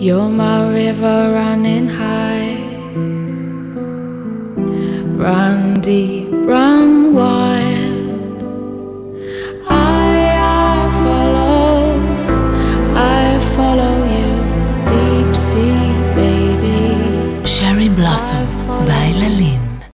You're my river running high. Run deep, run wild. I, I follow, I follow you, deep sea baby. Cherry Blossom by Laline.